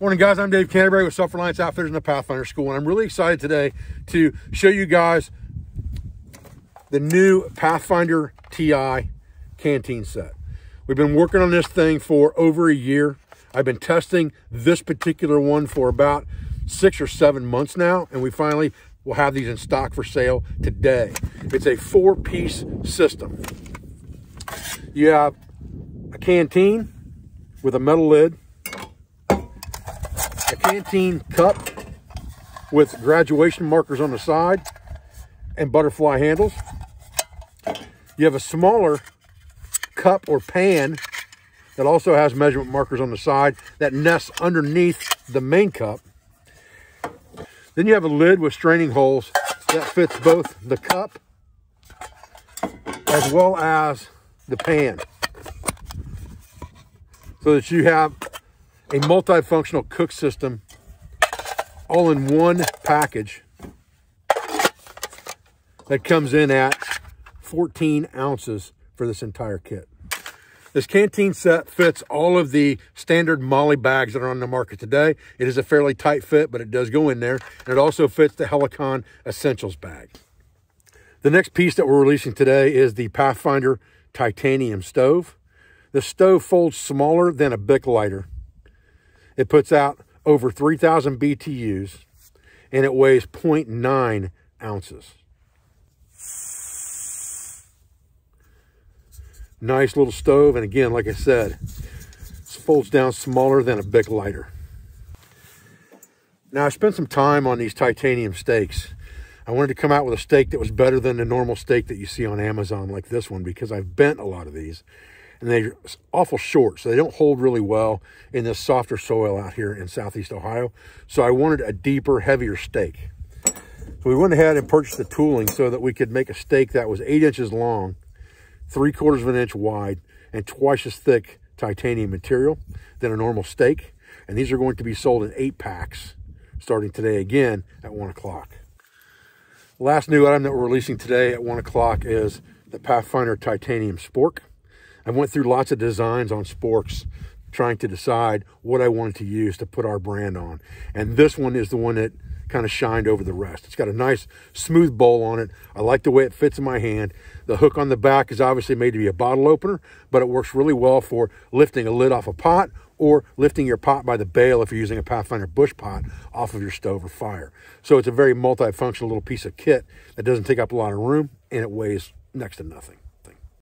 Morning, guys. I'm Dave Canterbury with Self Reliance Outfitters in the Pathfinder School, and I'm really excited today to show you guys the new Pathfinder TI canteen set. We've been working on this thing for over a year. I've been testing this particular one for about six or seven months now, and we finally will have these in stock for sale today. It's a four-piece system. You have a canteen with a metal lid, canteen cup with graduation markers on the side and butterfly handles. You have a smaller cup or pan that also has measurement markers on the side that nests underneath the main cup. Then you have a lid with straining holes that fits both the cup as well as the pan. So that you have a multifunctional cook system all in one package that comes in at 14 ounces for this entire kit. This canteen set fits all of the standard MOLLE bags that are on the market today. It is a fairly tight fit, but it does go in there. And it also fits the Helikon Essentials bag. The next piece that we're releasing today is the Pathfinder titanium stove. The stove folds smaller than a Bic lighter it puts out over 3,000 BTUs and it weighs 0.9 ounces. Nice little stove. And again, like I said, this folds down smaller than a Bic lighter. Now, I spent some time on these titanium stakes. I wanted to come out with a stake that was better than the normal stake that you see on Amazon like this one because I've bent a lot of these and they're awful short, so they don't hold really well in this softer soil out here in southeast Ohio. So I wanted a deeper, heavier stake. So we went ahead and purchased the tooling so that we could make a stake that was eight inches long, three quarters of an inch wide, and twice as thick titanium material than a normal stake. And these are going to be sold in eight packs starting today again at one o'clock. Last new item that we're releasing today at one o'clock is the Pathfinder Titanium Spork. I went through lots of designs on sporks trying to decide what I wanted to use to put our brand on. And this one is the one that kind of shined over the rest. It's got a nice smooth bowl on it. I like the way it fits in my hand. The hook on the back is obviously made to be a bottle opener, but it works really well for lifting a lid off a pot or lifting your pot by the bail if you're using a Pathfinder bush pot off of your stove or fire. So it's a very multifunctional little piece of kit that doesn't take up a lot of room and it weighs next to nothing.